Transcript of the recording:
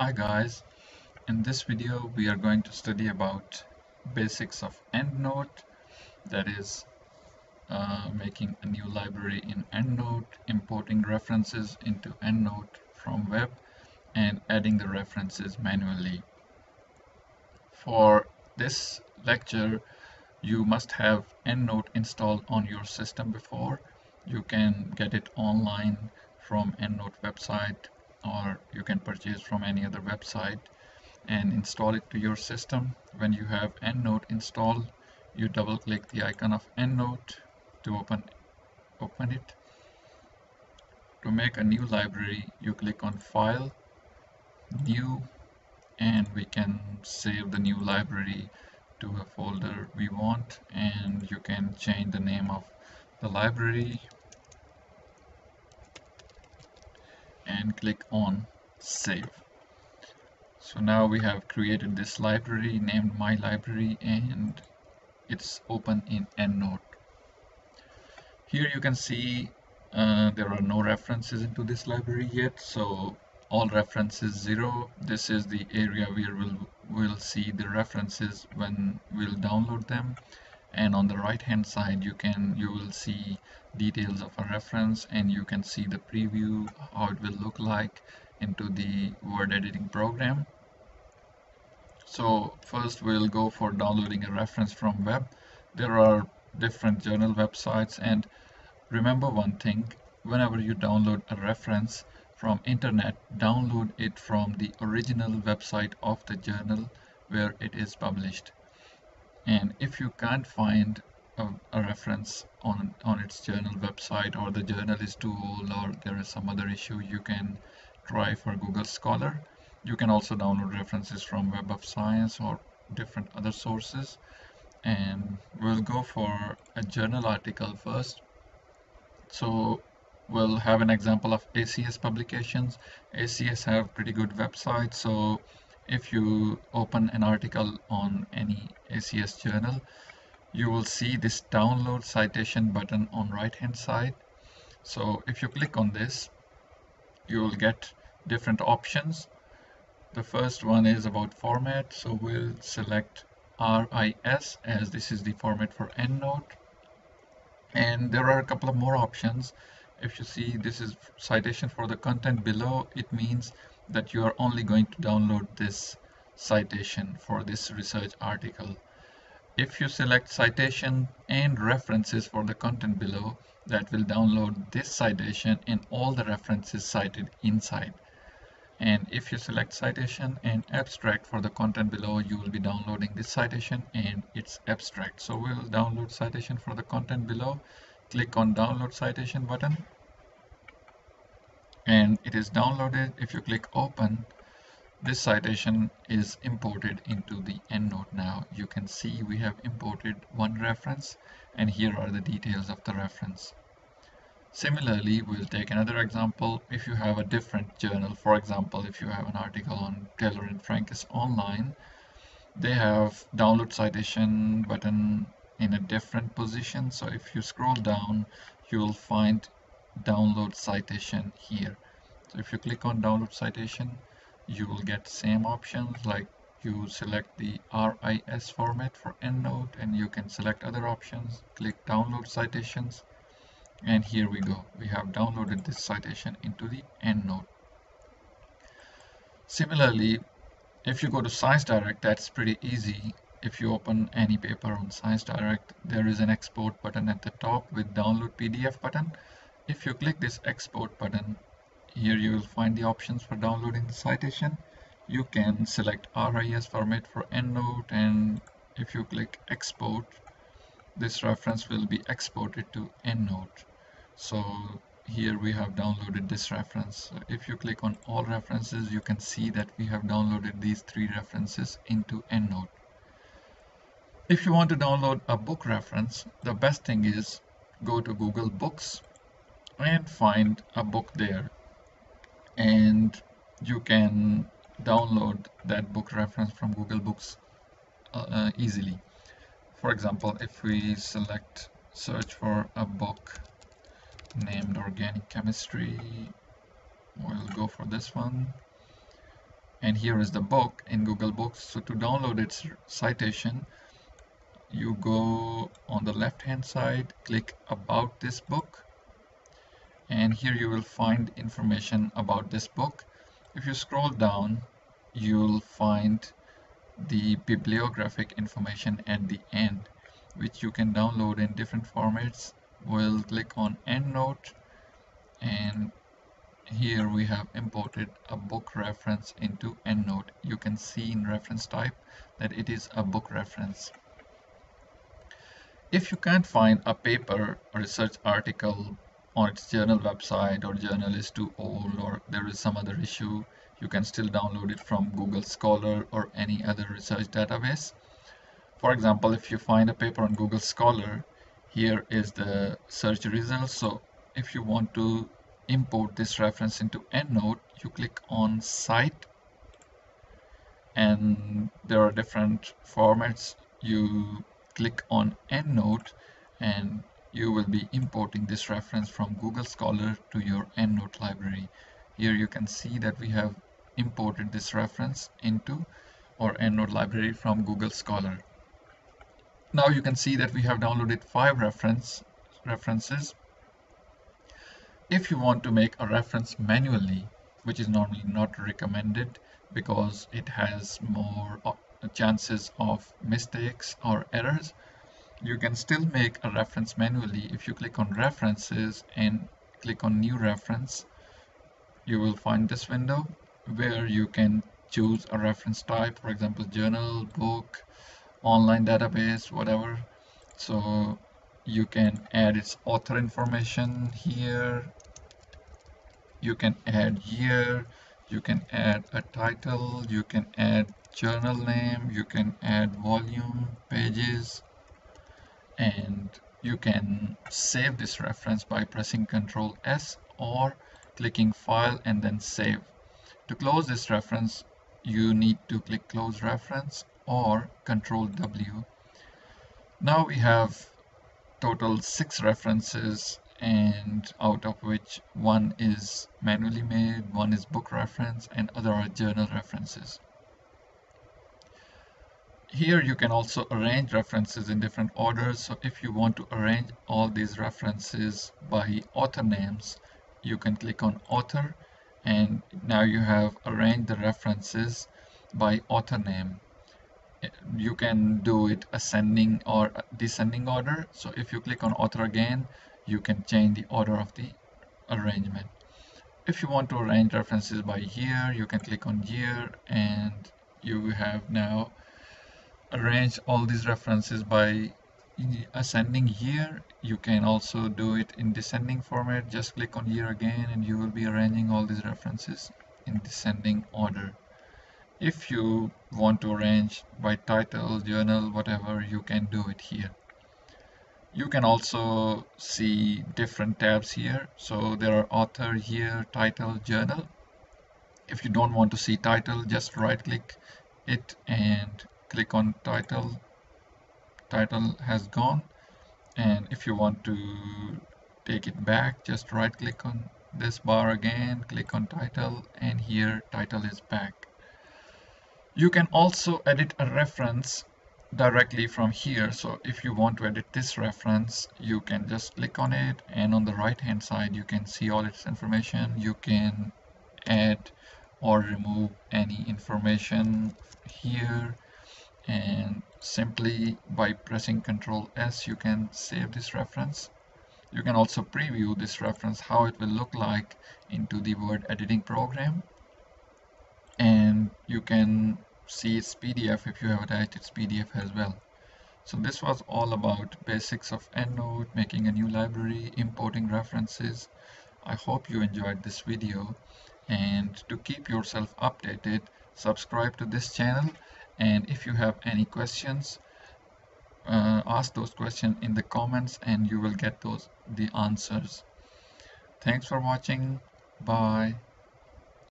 Hi guys, in this video we are going to study about basics of EndNote that is uh, making a new library in EndNote, importing references into EndNote from web and adding the references manually. For this lecture you must have EndNote installed on your system before. You can get it online from EndNote website or you can purchase from any other website and install it to your system. When you have EndNote installed, you double click the icon of EndNote to open, open it. To make a new library, you click on File, New, and we can save the new library to a folder we want and you can change the name of the library and click on save. So now we have created this library named my library and it's open in EndNote. Here you can see uh, there are no references into this library yet so all references zero. This is the area where we'll we'll see the references when we'll download them and on the right hand side you can you will see details of a reference and you can see the preview how it will look like into the word editing program. So first we'll go for downloading a reference from web. There are different journal websites and remember one thing whenever you download a reference from internet download it from the original website of the journal where it is published and if you can't find a, a, reference on on its journal website or the journal is too old or there is some other issue you can try for Google Scholar. You can also download references from Web of Science or different other sources. And we'll go for a journal article first. So we'll have an example of ACS publications. ACS have pretty good websites so if you open an article on any ACS journal you will see this download citation button on right hand side. So if you click on this you will get different options. The first one is about format. So we'll select RIS as this is the format for EndNote. And there are a couple of more options. If you see this is citation for the content below it means that you are only going to download this citation for this research article. If you select citation and references for the content below, that will download this citation and all the references cited inside. And if you select citation and abstract for the content below, you will be downloading this citation and its abstract. So we'll download citation for the content below. Click on download citation button and it is downloaded. If you click open this citation is imported into the EndNote now. You can see we have imported one reference and here are the details of the reference. Similarly we'll take another example. If you have a different journal for example if you have an article on Taylor and Francis online they have download citation button in a different position. So if you scroll down you will find download citation here. So if you click on download citation you will get same options like you select the RIS format for EndNote and you can select other options click download citations and here we go. We have downloaded this citation into the EndNote. Similarly if you go to Science Direct that's pretty easy. If you open any paper on Science Direct there is an export button at the top with download PDF button if you click this export button, here you will find the options for downloading the citation. You can select RIS format for EndNote and if you click export, this reference will be exported to EndNote. So here we have downloaded this reference. If you click on all references, you can see that we have downloaded these three references into EndNote. If you want to download a book reference, the best thing is go to Google Books and find a book there and you can download that book reference from Google Books uh, uh, easily. For example, if we select search for a book named Organic Chemistry, we'll go for this one and here is the book in Google Books so to download its citation you go on the left hand side click about this book and here you will find information about this book. If you scroll down you'll find the bibliographic information at the end which you can download in different formats. We'll click on EndNote and here we have imported a book reference into EndNote. You can see in reference type that it is a book reference. If you can't find a paper or research article on its journal website or journal is too old or there is some other issue you can still download it from Google Scholar or any other research database. For example if you find a paper on Google Scholar here is the search results. So if you want to import this reference into EndNote you click on cite and there are different formats. You click on EndNote and you will be importing this reference from Google Scholar to your EndNote library. Here you can see that we have imported this reference into our EndNote library from Google Scholar. Now you can see that we have downloaded five reference references. If you want to make a reference manually which is normally not recommended because it has more uh, chances of mistakes or errors you can still make a reference manually. If you click on references and click on new reference you will find this window where you can choose a reference type for example journal book online database whatever. So you can add its author information here. You can add year. You can add a title. You can add journal name. You can add volume pages and you can save this reference by pressing ctrl s or clicking file and then save to close this reference you need to click close reference or control W. Now we have total six references and out of which one is manually made, one is book reference and other are journal references. Here you can also arrange references in different orders. So if you want to arrange all these references by author names, you can click on author and now you have arranged the references by author name. You can do it ascending or descending order. So if you click on author again you can change the order of the arrangement. If you want to arrange references by year you can click on year and you have now arranged all these references by ascending year. You can also do it in descending format. Just click on year again and you will be arranging all these references in descending order. If you want to arrange by title journal whatever you can do it here. You can also see different tabs here. So there are author here title journal. If you don't want to see title just right click it and click on title title has gone and if you want to take it back just right click on this bar again click on title and here title is back you can also edit a reference directly from here. So if you want to edit this reference, you can just click on it and on the right hand side, you can see all its information. You can add or remove any information here and simply by pressing Ctrl S you can save this reference. You can also preview this reference how it will look like into the word editing program and you can see its PDF if you have attached its PDF as well. So this was all about basics of EndNote, making a new library, importing references. I hope you enjoyed this video and to keep yourself updated, subscribe to this channel and if you have any questions, uh, ask those questions in the comments and you will get those the answers. Thanks for watching. Bye.